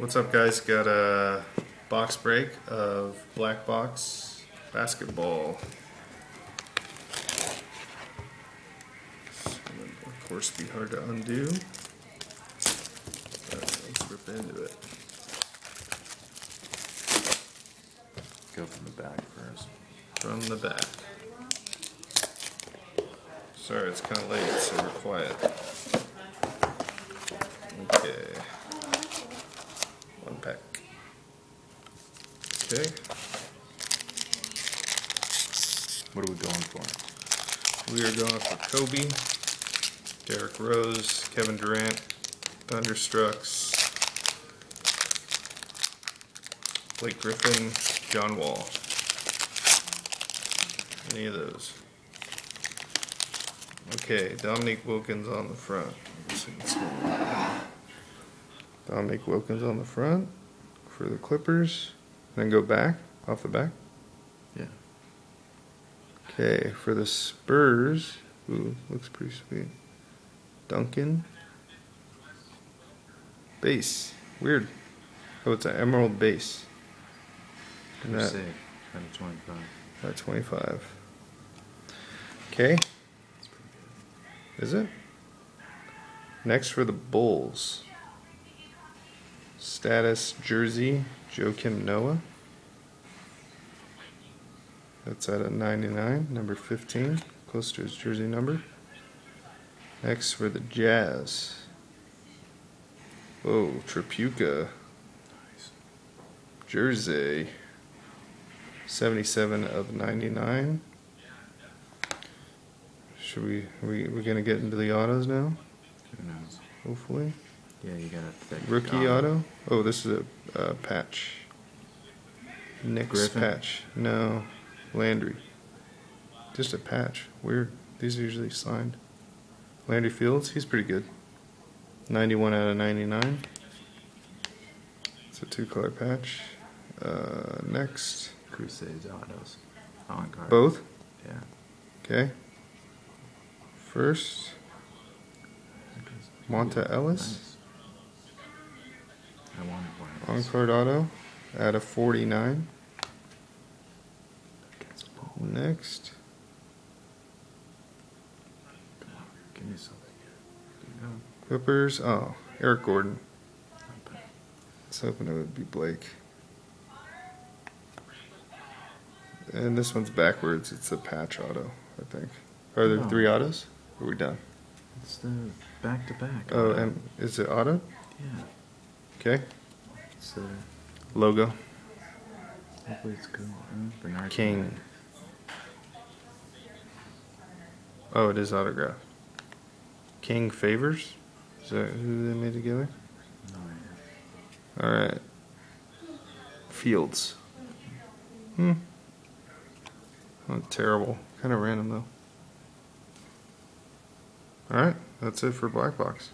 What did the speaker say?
What's up, guys? Got a box break of Black Box basketball. Of course, be hard to undo. Let's rip into it. Go from the back first. From the back. Sorry, it's kind of late, so we're quiet. Okay. Okay. What are we going for? We are going for Kobe, Derrick Rose, Kevin Durant, Thunderstrucks, Blake Griffin, John Wall. Any of those. Okay, Dominique Wilkins on the front. Dominique Wilkins on the front for the Clippers. Then go back, off the back. Yeah. Okay, for the Spurs, ooh, looks pretty sweet. Duncan. Base. Weird. Oh, it's an emerald base. And that, Crusade. Out of 25. that 25. Okay, That's pretty good. is it? Next for the Bulls. Status jersey, Joakim Noah. That's at a 99, number 15, close to his jersey number. Next for the Jazz. Whoa, Trapuka Nice. jersey. 77 of 99. Should we, we, we gonna get into the autos now? Who knows? Hopefully. Yeah, you got a thick Rookie auto? Oh, this is a uh, patch. Knicks Griffin? patch. No, Landry. Just a patch. Weird. These are usually signed. Landry Fields, he's pretty good. 91 out of 99. It's a two color patch. Uh, next. Crusades autos. On card. Both? Yeah. Okay. First, Monta Ellis. Nice. On card auto at a 49. Against the ball. Next. Come on. Give me something. You know. Clippers. Oh, Eric Gordon. I was hoping it would be Blake. And this one's backwards. It's a patch auto, I think. Are there Oh. three autos? Are we done? It's the back to back. Oh, and is it auto? Yeah. Okay. It's the. Logo. Hopefully it's good. Uh, Bernard King. Oh, it is autograph. King Favors? Is that who they made together? No idea. All right. Fields. Hmm. Not terrible. Kind of random though. All right. That's it for Black Box.